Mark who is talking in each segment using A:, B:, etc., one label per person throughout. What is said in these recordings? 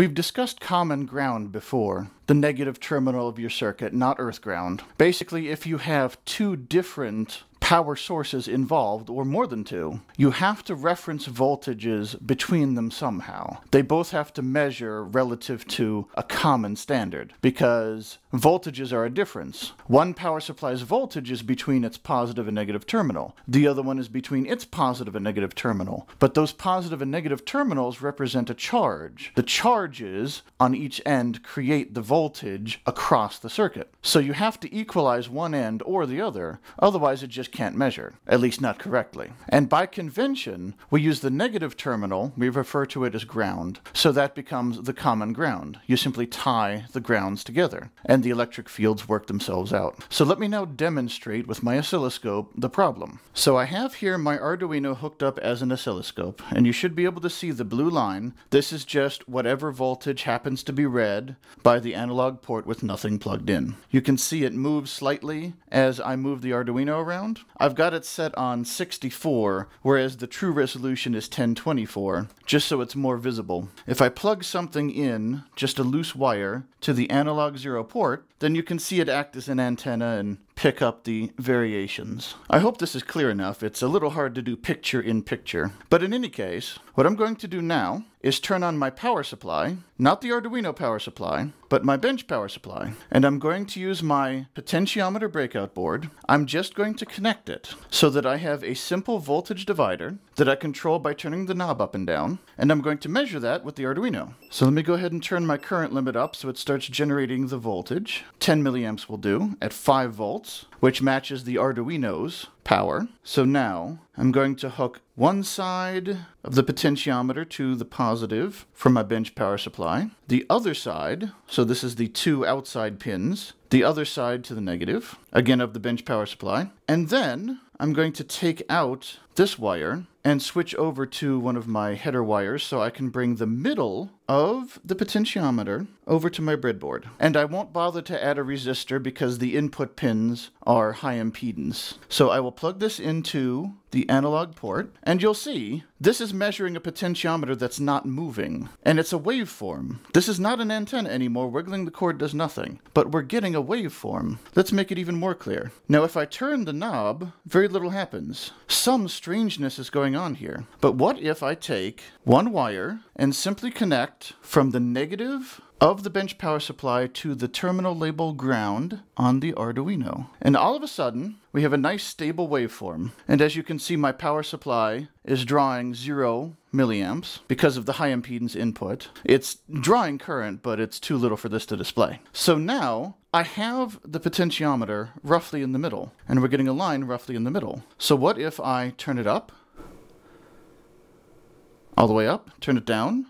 A: We've discussed common ground before, the negative terminal of your circuit, not earth ground. Basically, if you have two different power sources involved, or more than two, you have to reference voltages between them somehow. They both have to measure relative to a common standard, because voltages are a difference. One power supply's voltage is between its positive and negative terminal. The other one is between its positive and negative terminal. But those positive and negative terminals represent a charge. The charges on each end create the voltage across the circuit. So you have to equalize one end or the other, otherwise it just can't measure, at least not correctly. And by convention, we use the negative terminal, we refer to it as ground, so that becomes the common ground. You simply tie the grounds together, and the electric fields work themselves out. So let me now demonstrate with my oscilloscope the problem. So I have here my Arduino hooked up as an oscilloscope, and you should be able to see the blue line. This is just whatever voltage happens to be read by the analog port with nothing plugged in. You can see it move slightly as I move the Arduino around. I've got it set on 64, whereas the true resolution is 1024, just so it's more visible. If I plug something in, just a loose wire, to the analog zero port, then you can see it act as an antenna and pick up the variations. I hope this is clear enough. It's a little hard to do picture in picture. But in any case, what I'm going to do now is turn on my power supply, not the Arduino power supply, but my bench power supply. And I'm going to use my potentiometer breakout board. I'm just going to connect it so that I have a simple voltage divider that I control by turning the knob up and down. And I'm going to measure that with the Arduino. So let me go ahead and turn my current limit up so it starts generating the voltage. 10 milliamps will do at 5 volts, which matches the Arduino's power. So now I'm going to hook one side of the potentiometer to the positive from my bench power supply, the other side, so this is the two outside pins, the other side to the negative, again of the bench power supply, and then I'm going to take out this wire and switch over to one of my header wires so I can bring the middle of the potentiometer over to my breadboard. And I won't bother to add a resistor because the input pins are high impedance. So I will plug this into the analog port, and you'll see this is measuring a potentiometer that's not moving, and it's a waveform. This is not an antenna anymore, wiggling the cord does nothing, but we're getting a waveform. Let's make it even more clear. Now if I turn the knob, very little happens. Some strangeness is going on here. But what if I take one wire and simply connect from the negative of the bench power supply to the terminal label ground on the Arduino. And all of a sudden, we have a nice stable waveform. And as you can see, my power supply is drawing zero milliamps because of the high impedance input. It's drawing current, but it's too little for this to display. So now I have the potentiometer roughly in the middle, and we're getting a line roughly in the middle. So what if I turn it up, all the way up, turn it down,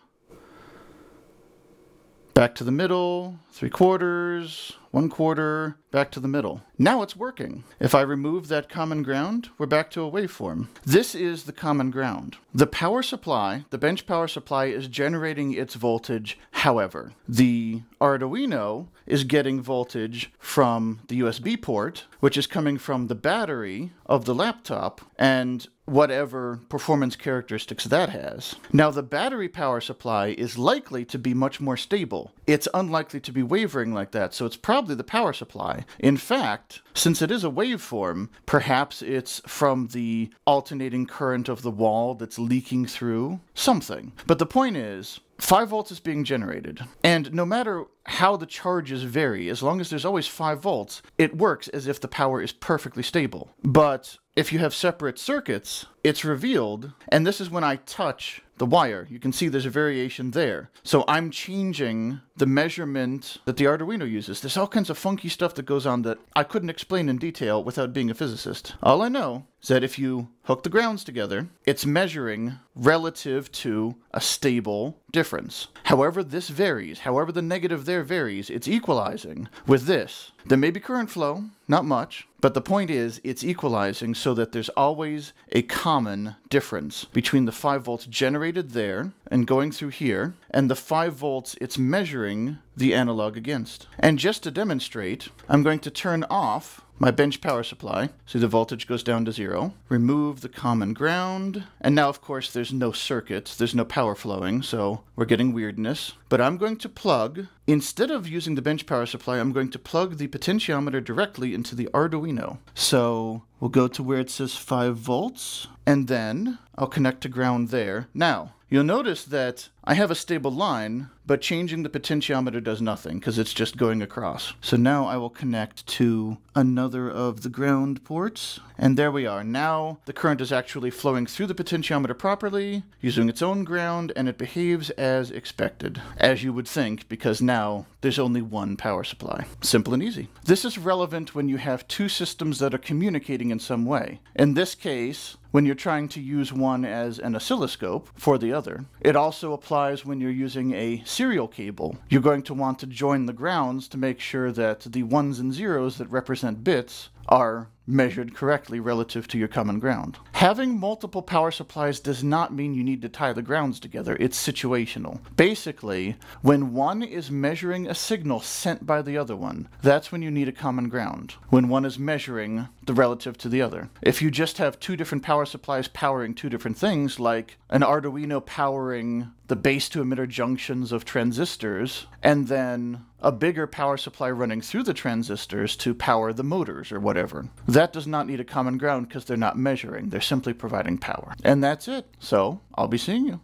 A: back to the middle, three quarters, one quarter, back to the middle. Now it's working. If I remove that common ground, we're back to a waveform. This is the common ground. The power supply, the bench power supply, is generating its voltage. However, the Arduino is getting voltage from the USB port, which is coming from the battery of the laptop, and whatever performance characteristics that has. Now, the battery power supply is likely to be much more stable. It's unlikely to be wavering like that, so it's probably the power supply. In fact, since it is a waveform, perhaps it's from the alternating current of the wall that's leaking through something. But the point is, 5 volts is being generated. And no matter how the charges vary, as long as there's always 5 volts, it works as if the power is perfectly stable. But if you have separate circuits, it's revealed, and this is when I touch the wire. You can see there's a variation there. So I'm changing the measurement that the Arduino uses. There's all kinds of funky stuff that goes on that I couldn't explain in detail without being a physicist. All I know is that if you hook the grounds together, it's measuring relative to a stable difference. However this varies, however the negative there varies, it's equalizing with this. There may be current flow, not much, but the point is it's equalizing so that there's always a common difference between the 5 volts generated there and going through here and the 5 volts it's measuring the analog against. And just to demonstrate, I'm going to turn off my bench power supply. See the voltage goes down to zero. Remove the common ground. And now, of course, there's no circuit. There's no power flowing, so we're getting weirdness. But I'm going to plug, instead of using the bench power supply, I'm going to plug the potentiometer directly into the Arduino. So we'll go to where it says 5 volts, and then I'll connect to ground there. Now, you'll notice that I have a stable line, but changing the potentiometer does nothing because it's just going across. So now I will connect to another of the ground ports, and there we are. Now the current is actually flowing through the potentiometer properly, using its own ground, and it behaves as expected, as you would think, because now there's only one power supply. Simple and easy. This is relevant when you have two systems that are communicating in some way. In this case, when you're trying to use one as an oscilloscope for the other. It also applies when you're using a serial cable. You're going to want to join the grounds to make sure that the ones and zeros that represent bits are measured correctly relative to your common ground. Having multiple power supplies does not mean you need to tie the grounds together. It's situational. Basically, when one is measuring a signal sent by the other one, that's when you need a common ground. When one is measuring the relative to the other. If you just have two different power supplies powering two different things, like an Arduino powering the base to emitter junctions of transistors, and then a bigger power supply running through the transistors to power the motors or whatever. That does not need a common ground because they're not measuring, they're simply providing power. And that's it. So, I'll be seeing you.